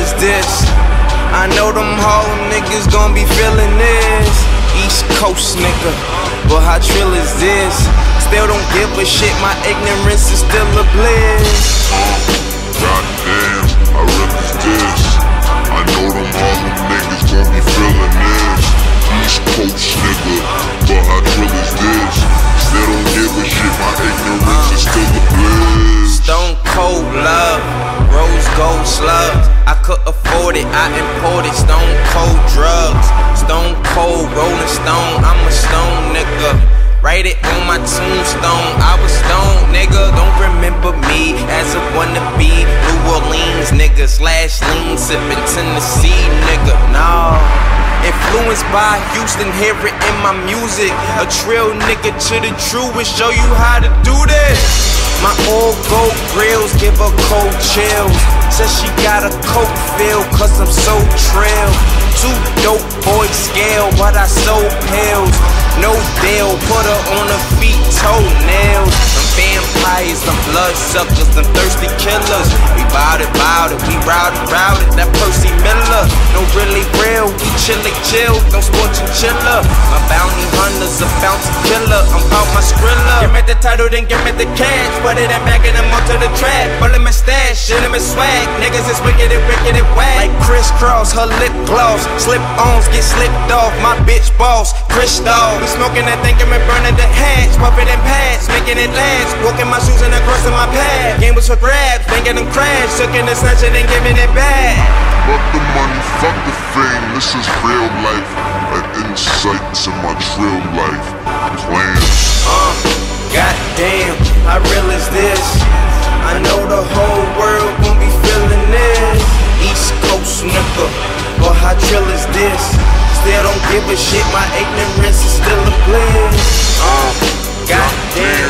is this? I know them Harlem niggas gon' be feeling this. East Coast nigga, but how trill is this? Still don't give a shit, my ignorance is still a bliss. Goddamn, how real is this? I know them Harlem niggas gon' be feeling this. East Coast nigga, but how trill is this? Still don't give a shit, my ignorance is still a bliss. Stone cold love, gold slugs. I could afford it, I imported stone cold drugs. Stone cold rolling stone, I'm a stone nigga. Write it on my tombstone, I was stone nigga. Don't remember me as a wannabe New Orleans nigga slash lean sipping Tennessee nigga. No. Influenced by Houston, hear it in my music. A trill nigga to the truest, show you how to do this. My gold grills give her cold chills. Says she got a coke feel, cause I'm so trill. Two dope boys scale, but I sold pills. No deal, put her on her feet, toenails. Them vampires, them blood suckers, them thirsty killers. We bout it, bout it, we routed, routed. That Percy Miller, no really real, we chillin' chill, don't sport chiller. My bounty hunter's a bounty killer, I'm bout my skrilla. Give me the title, then give me the cash. Put it in stash, shit in my swag. Niggas is wicked and wicked and whack. Like crisscross, her lip gloss. Slip ons get slipped off. My bitch boss, Crystal. We smoking that thinking and burning the hatch. Puffin' and pads, making it last. Walking my shoes and across my path. Game was for grabs, thinking them crash. Sooking the snatching and giving it back. Fuck the money, fuck the fame, this is real life. An insight to my trill life. Plans. Uh, goddamn, how real is this? I know the whole this? Still don't give a shit, my ignorance is still a bliss. Uh, goddamn,